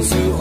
those